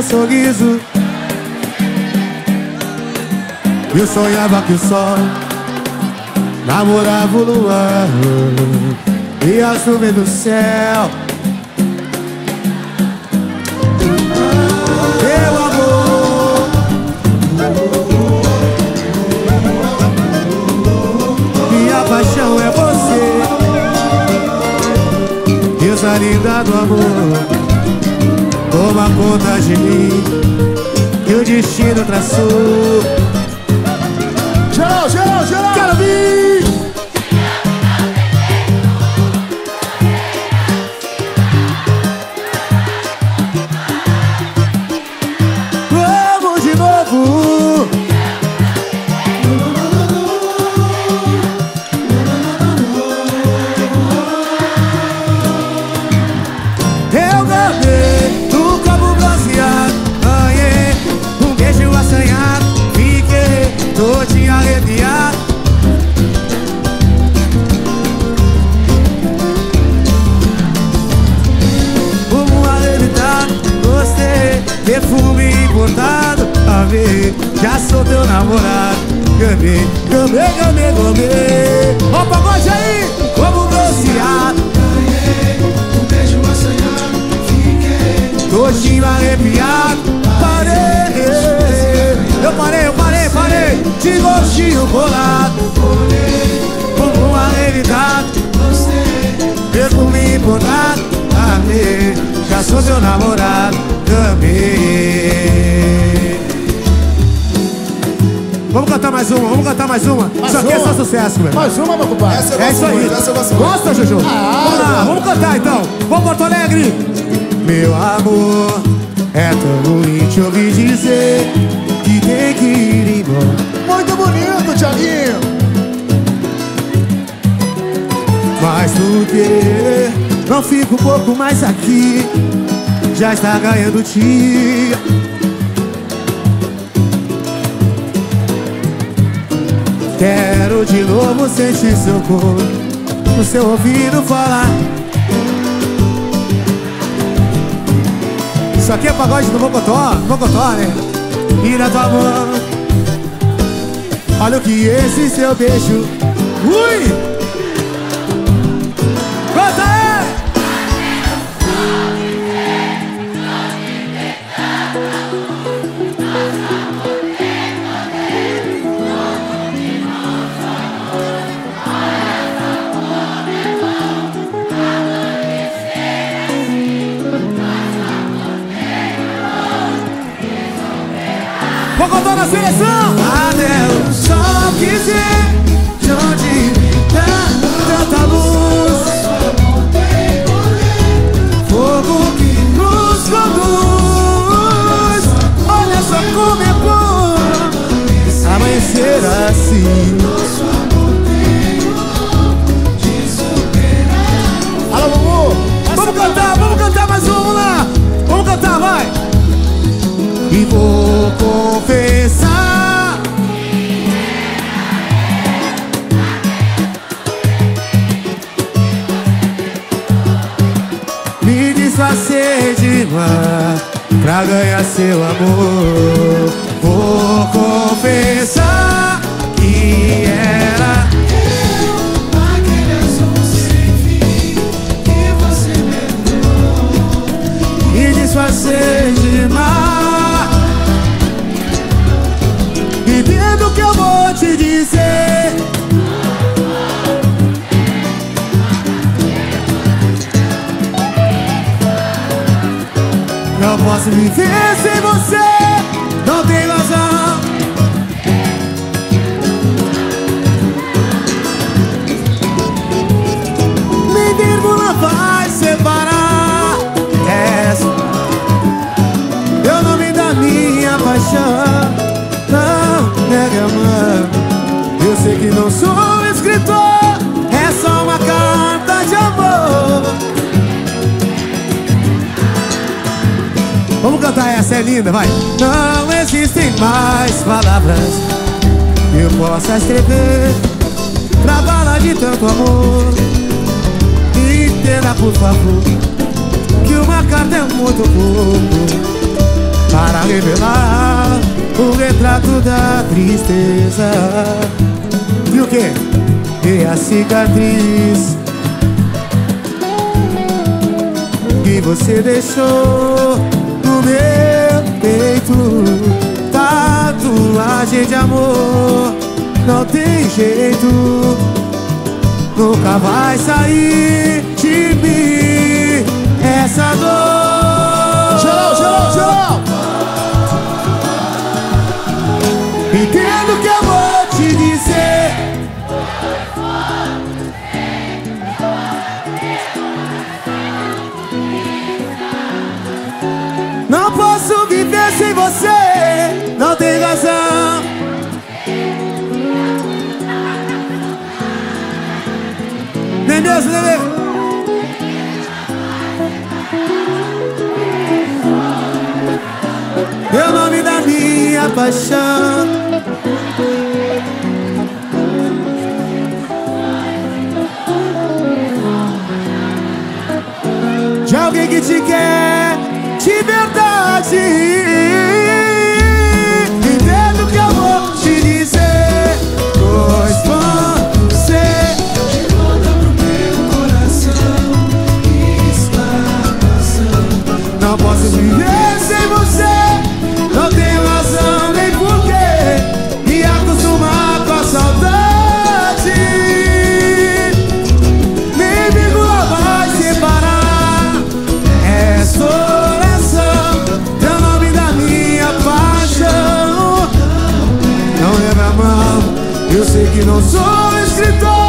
meu sorriso. Eu sonhava que o sol Namorava o luar. E as nuvens do céu. Paixão é você. Deusa do amor Toma conta de mim Que o destino traçou Geral, geral, geral! Gamei, gamei, gamei, gamei Ó pagode aí, como bronzeado Um beijo assanhado, fiquei. Todinho arrepiado Parei. Eu parei, eu parei, parei. De gostinho colado Como um arrepiado Perfume importado Amei Já sou teu namorado Amei Vamos cantar mais uma, vamos cantar mais uma Isso aqui é só uma? sucesso, meu Mais uma, meu compadre. Essa eu é gosto isso aí. essa eu gosto muito. Gosta, Jojo? vamos lá, vamos cantar então. Vamos, Porto Alegre. Meu amor, é tão ruim te ouvir dizer que tem que ir embora. Muito bonito, Thiaguinho. Mas tu querer, não fica um pouco mais aqui. Já está ganhando dia. Quero de novo sentir seu corpo no seu ouvido falar. Isso aqui é pagode do Mocotó, Mocotó, né? E na tua mão, olha o que esse seu beijo. Ui! Mocotó na seleção! O sol quiser de onde Me desfazer de mar Pra ganhar seu amor. Vou confessar Que era Me desfazer de mar Não posso viver sem você. Não tem razão. Nem vírgula vai separar. Essa. É o nome da minha paixão. Não nega amar Eu sei que não sou escritor. É só uma carta de amor Vamos cantar essa, é linda, vai. Não existem mais palavras Que eu possa escrever Pra falar de tanto amor. Entenda, por favor Que uma carta é muito pouco Para revelar o retrato da tristeza. E o que? E a cicatriz Que você deixou no meu peito. Tatuagem de amor Não tem jeito. Nunca vai sair de mim Essa dor. Geral, geral, geral! Paixão. De alguém que te quer de verdade. Entendo que eu vou te dizer. Pois você Não posso viver que não sou escritor